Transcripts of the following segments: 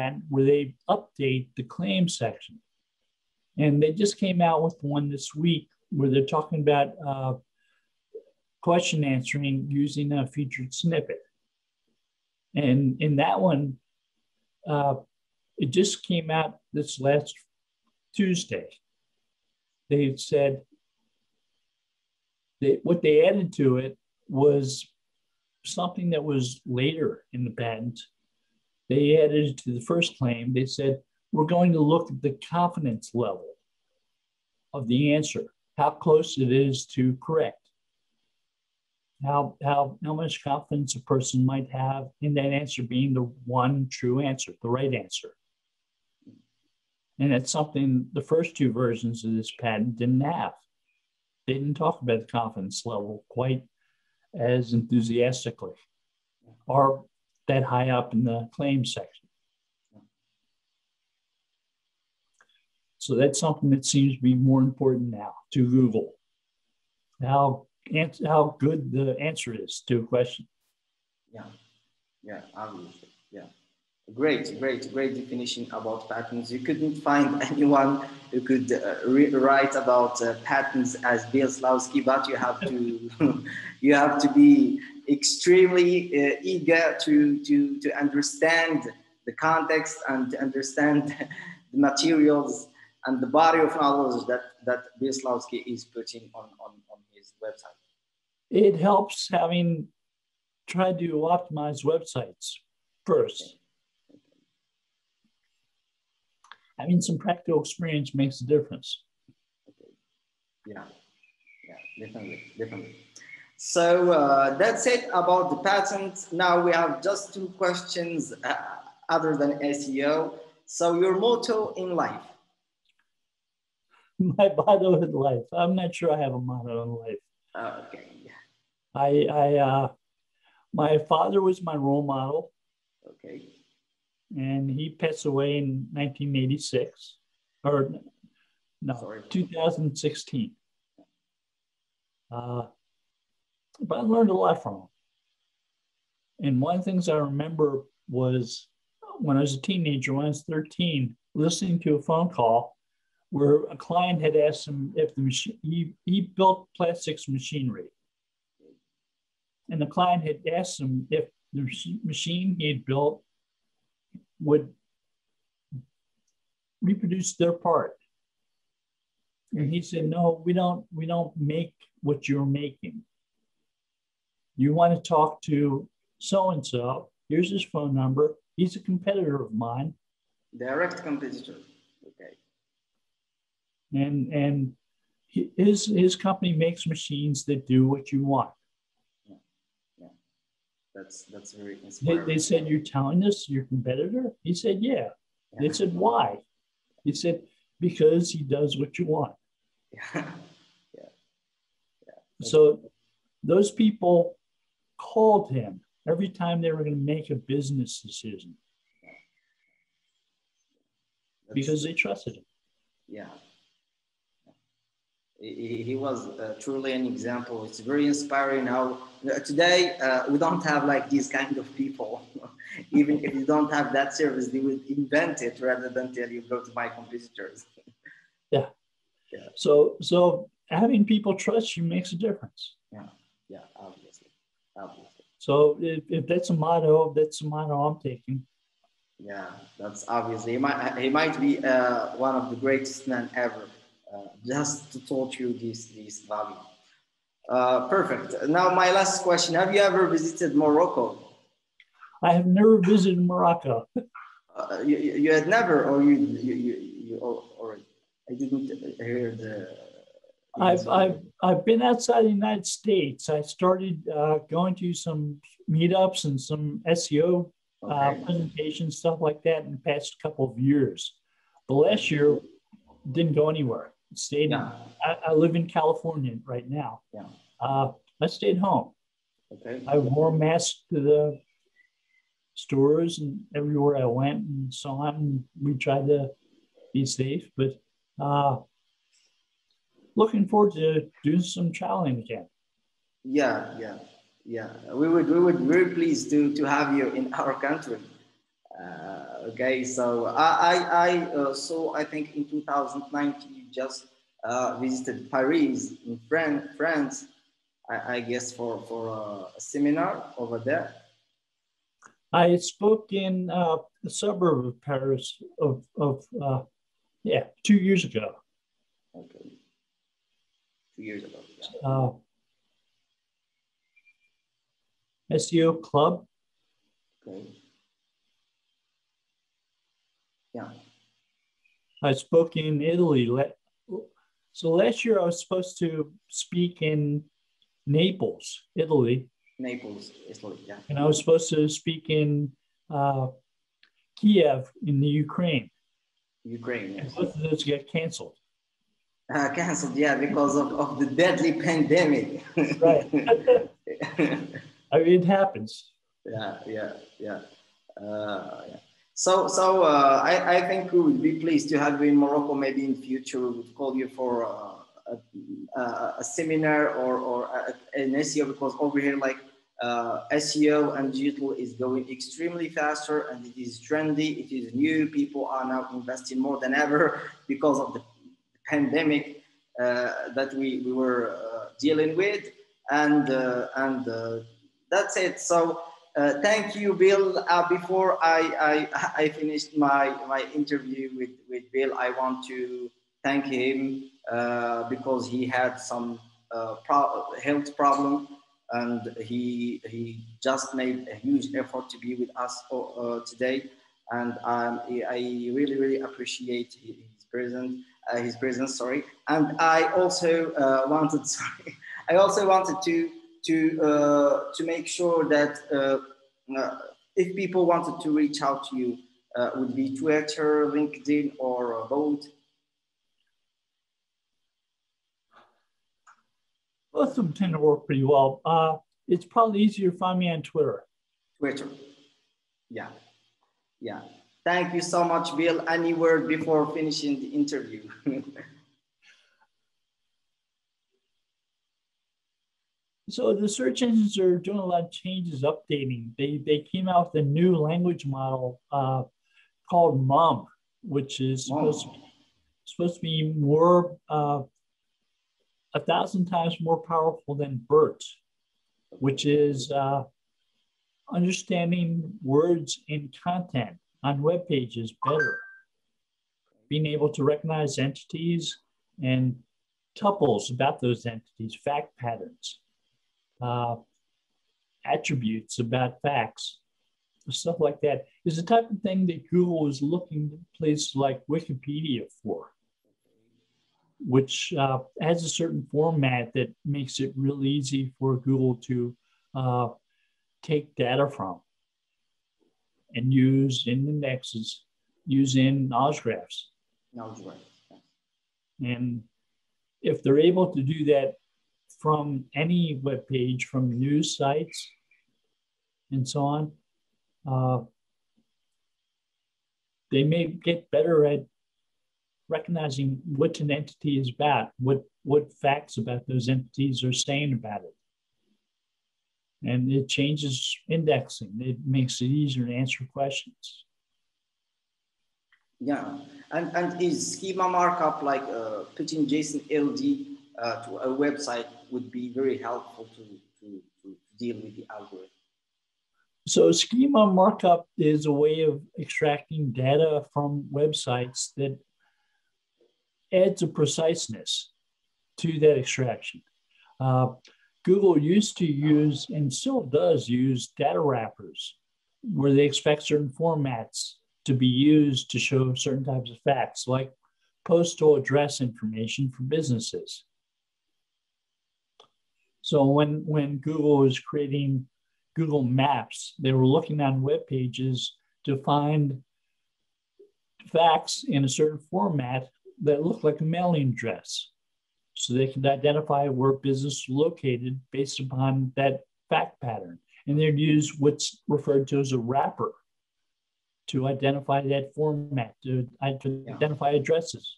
patent where they update the claim section. And they just came out with one this week where they're talking about uh, question answering using a featured snippet. And in that one, uh, it just came out this last Tuesday. They said that what they added to it was something that was later in the patent. They added to the first claim, they said, we're going to look at the confidence level of the answer, how close it is to correct how, how, how much confidence a person might have in that answer being the one true answer, the right answer. And that's something the first two versions of this patent didn't have. They didn't talk about the confidence level quite as enthusiastically or that high up in the claim section. So that's something that seems to be more important now to Google. Answer, how good the answer is to a question. Yeah, yeah, obviously, yeah. Great, great, great definition about patents. You couldn't find anyone who could uh, write about uh, patents as Bill Slawski, but you have to, you have to be extremely uh, eager to, to, to understand the context and to understand the materials and the body of knowledge that, that Bill is putting on, on, on his website it helps having tried to optimize websites first. Having some practical experience makes a difference. Yeah, yeah, definitely, definitely. So uh, that's it about the patent. Now we have just two questions uh, other than SEO. So your motto in life? My motto in life. I'm not sure I have a motto in life. okay. I, I uh, my father was my role model. Okay. And he passed away in 1986, or no, Sorry. 2016. Uh, but I learned a lot from them. And one of the things I remember was when I was a teenager, when I was 13, listening to a phone call where a client had asked him if the machine, he, he built plastics machinery and the client had asked him if the machine he had built would reproduce their part. And he said, no, we don't, we don't make what you're making. You want to talk to so-and-so, here's his phone number. He's a competitor of mine. Direct competitor. Okay. And and his his company makes machines that do what you want. Yeah, yeah. That's that's very inspiring. They, they said, "You're telling us your competitor?" He said, "Yeah." yeah. They said, "Why?" He said, "Because he does what you want." Yeah. yeah. yeah. So those people called him every time they were going to make a business decision because they trusted him. Yeah he, he was uh, truly an example. It's very inspiring how today uh, we don't have like these kind of people. Even if you don't have that service, they would invent it rather than tell you go to buy competitors. yeah. Yeah. So so having people trust you makes a difference. Yeah. Yeah. So if, if that's a motto, that's a motto I'm taking. Yeah, that's obviously he might he might be uh, one of the greatest men ever uh, just to taught you this, this value. Uh, perfect. Now, my last question Have you ever visited Morocco? I have never visited Morocco. Uh, you, you had never, or you, you, you, you or I didn't hear the. I've, I've, I've been outside the United States. I started uh, going to some meetups and some SEO uh, okay. presentations, stuff like that, in the past couple of years. But last year, didn't go anywhere stayed. Yeah. I, I, live in California right now. Yeah. Uh, I stayed home. Okay. I wore masks to the stores and everywhere I went and so on. We tried to be safe, but uh, looking forward to doing some traveling again. Yeah, yeah, yeah. We would we would very pleased to to have you in our country. Uh, okay, so I, I, I uh, so I think in 2019 you just uh, visited Paris in France, France I, I guess for, for a seminar over there. I spoke in uh, the suburb of Paris of, of uh, yeah, two years ago. Okay. Two years ago. Yeah. Uh, SEO Club. Okay. Yeah. I spoke in Italy. So last year I was supposed to speak in Naples, Italy. Naples, Italy, yeah. And I was supposed to speak in uh, Kiev in the Ukraine. Ukraine, yes. Both of those get canceled. Uh, canceled, yeah, because of, of the deadly pandemic. right. I mean, it happens. Yeah, yeah, yeah. Uh, yeah. So, so uh, I, I think we would be pleased to have you in Morocco. Maybe in future we would call you for uh, a, a, a, seminar or, or a, an SEO because over here, like uh, SEO and digital is going extremely faster and it is trendy. It is new. People are now investing more than ever because of the pandemic uh, that we, we were uh, dealing with. And, uh, and that's it. So thank you, Bill. before I, I, I finished my, my interview with, with Bill, I want to thank him because he had some pro health problem and he he just made a huge effort to be with us uh, today and um, I really really appreciate his presence his presence sorry and I also uh, wanted sorry I also wanted to to uh, to make sure that uh, uh, if people wanted to reach out to you would be Twitter LinkedIn or both both of them tend to work pretty well. Uh, it's probably easier to find me on Twitter. Twitter. Yeah. Yeah. Thank you so much, Bill. Any word before finishing the interview? so the search engines are doing a lot of changes, updating. They they came out with a new language model uh, called MUM, which is supposed to be, supposed to be more uh, a thousand times more powerful than BERT, which is uh, understanding words and content on web pages better, being able to recognize entities and tuples about those entities, fact patterns, uh, attributes about facts, stuff like that is the type of thing that Google is looking to places like Wikipedia for which uh, has a certain format that makes it real easy for Google to uh, take data from and use in indexes, use in knowledge graphs. And if they're able to do that from any web page, from news sites and so on, uh, they may get better at recognizing what an entity is about, what, what facts about those entities are saying about it. And it changes indexing. It makes it easier to answer questions. Yeah, and, and is schema markup like uh, putting JSON LD uh, to a website would be very helpful to, to, to deal with the algorithm? So schema markup is a way of extracting data from websites that adds a preciseness to that extraction. Uh, Google used to use and still does use data wrappers where they expect certain formats to be used to show certain types of facts, like postal address information for businesses. So when, when Google was creating Google Maps, they were looking on web pages to find facts in a certain format that look like a mailing address. So they can identify where business is located based upon that fact pattern. And they'd use what's referred to as a wrapper to identify that format, to, to yeah. identify addresses.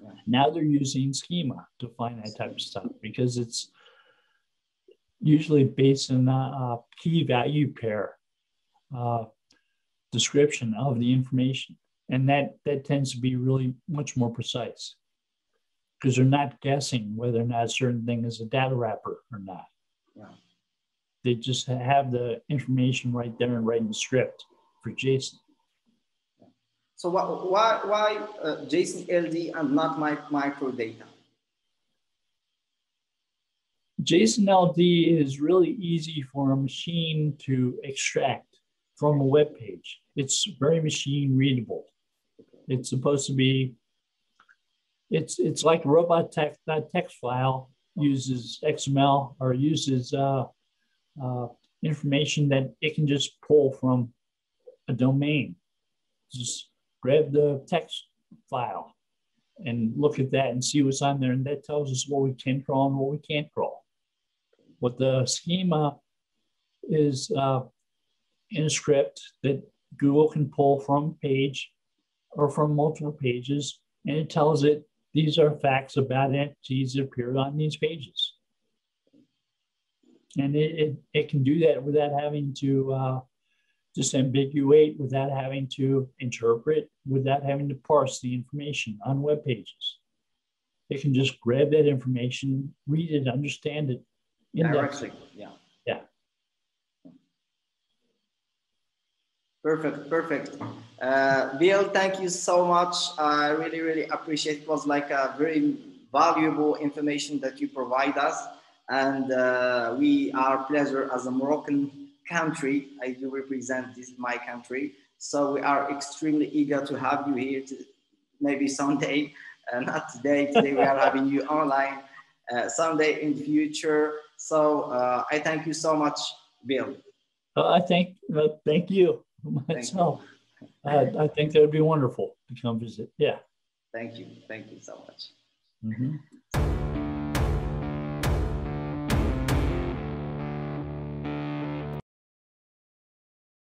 Yeah. Now they're using schema to find that type of stuff because it's usually based on a, a key value pair uh, description of the information. And that, that tends to be really much more precise because they're not guessing whether or not a certain thing is a data wrapper or not. Yeah. They just have the information right there and right in the script for JSON. So why, why, why uh, JSON LD and not my microdata? JSON LD is really easy for a machine to extract from a web page. It's very machine readable. It's supposed to be, it's it's like robot text, that text file uses XML or uses uh, uh, information that it can just pull from a domain. Just grab the text file and look at that and see what's on there. And that tells us what we can crawl and what we can't crawl. What the schema is uh, in a script that Google can pull from page or from multiple pages, and it tells it these are facts about entities that appear on these pages. And it, it, it can do that without having to uh, disambiguate, without having to interpret, without having to parse the information on web pages. It can just grab that information, read it, understand it, Directly, yeah. Yeah. Perfect, perfect. Uh, Bill, thank you so much. I really, really appreciate it. was like a very valuable information that you provide us. And uh, we are pleasure as a Moroccan country. I do represent this my country. So we are extremely eager to have you here to maybe someday, uh, not today, today we are having you online, uh, someday in future. So uh, I thank you so much, Bill. Uh, I thank uh, thank you myself. You. I, I think that would be wonderful to come visit. Yeah. Thank you. Thank you so much. Mm-hmm.